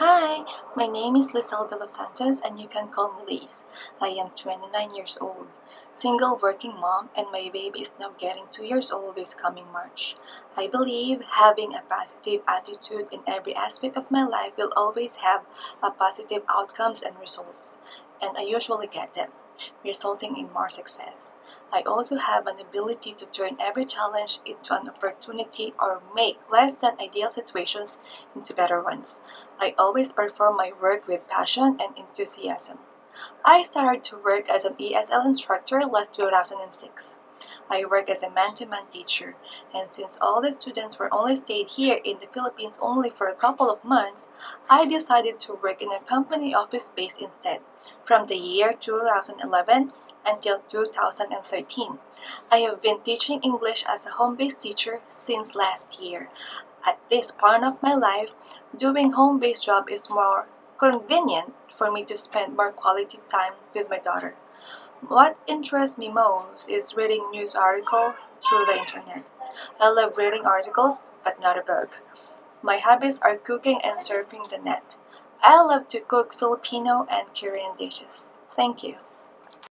Hi, my name is Leizl de los Santos and you can call me Liz. I am 29 years old, single working mom and my baby is now getting 2 years old this coming March. I believe having a positive attitude in every aspect of my life will always have a positive outcomes and results, and I usually get them, resulting in more success. I also have an ability to turn every challenge into an opportunity or make less than ideal situations into better ones. I always perform my work with passion and enthusiasm. I started to work as an ESL instructor last 2006. I work as a man-to-man teacher, and since all the students were only stayed here in the Philippines only for a couple of months, I decided to work in a company office space instead, from the year 2011 until 2013. I have been teaching English as a home-based teacher since last year. At this point of my life, doing home-based job is more convenient for me to spend more quality time with my daughter. What interests me most is reading news articles through the internet. I love reading articles, but not a book. My hobbies are cooking and surfing the net. I love to cook Filipino and Korean dishes. Thank you.